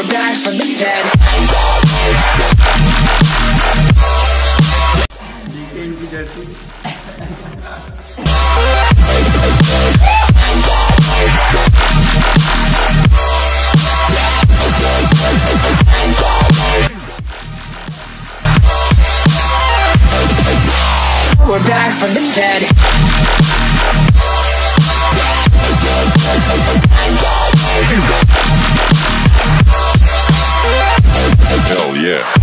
or die from the dead. We're back from the dead. yeah.